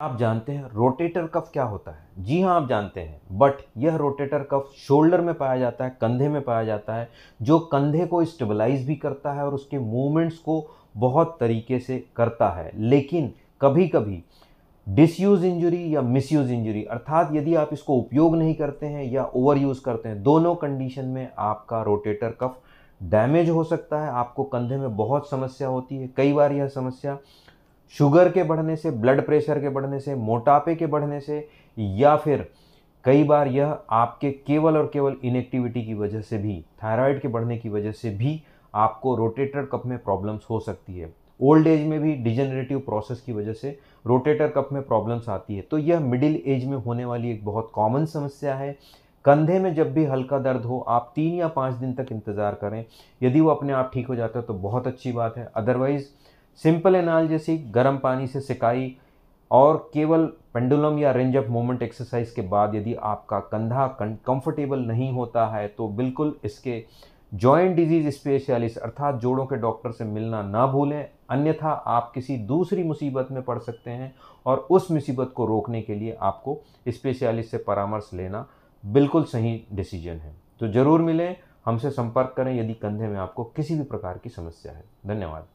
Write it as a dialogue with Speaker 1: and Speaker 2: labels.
Speaker 1: आप जानते हैं रोटेटर कफ क्या होता है? जी हाँ आप जानते हैं। बट यह रोटेटर कफ शोल्डर में पाया जाता है, कंधे में पाया जाता है, जो कंधे को स्टेबलाइज भी करता है और उसके मूवमेंट्स को बहुत तरीके से करता है। लेकिन कभी कभी डिसयूज इंजरी या मिसयूज इंजरी, अर्थात यदि आप इसको उपयोग नहीं करते हैं या ओवर यूज़ करते हैं, दोनों कंडीशन में आपका रोटेटर कफ डैमेज हो सकता है। आपको कंधे में बहुत समस्या होती है। कई बार यह समस्या शुगर के बढ़ने से, ब्लड प्रेशर के बढ़ने से, मोटापे के बढ़ने से, या फिर कई बार यह आपके केवल और केवल इनएक्टिविटी की वजह से भी थायराइड के बढ़ने की वजह से भी आपको रोटेटर कप में प्रॉब्लम्स हो सकती है। ओल्ड एज में भी डिजेनरेटिव प्रोसेस की वजह से रोटेटर कप में प्रॉब्लम्स आती है। तो यह मिडिल एज में होने वाली एक बहुत कॉमन समस्या है। कंधे में जब भी हल्का दर्द हो, आप तीन या पाँच दिन तक इंतज़ार करें। यदि वो अपने आप ठीक हो जाता है तो बहुत अच्छी बात है। अदरवाइज़ सिंपल एनालजेसिक गर्म पानी से सिकाई और केवल पेंडुलम या रेंज ऑफ़ मोमेंट एक्सरसाइज के बाद यदि आपका कंधा कंफर्टेबल नहीं होता है तो बिल्कुल इसके जॉइंट डिज़ीज़ स्पेशलिस्ट अर्थात जोड़ों के डॉक्टर से मिलना ना भूलें। अन्यथा आप किसी दूसरी मुसीबत में पड़ सकते हैं और उस मुसीबत को रोकने के लिए आपको स्पेशलिस्ट से परामर्श लेना बिल्कुल सही डिसीज़न है। तो ज़रूर मिलें, हमसे संपर्क करें यदि कंधे में आपको किसी भी प्रकार की समस्या है। धन्यवाद।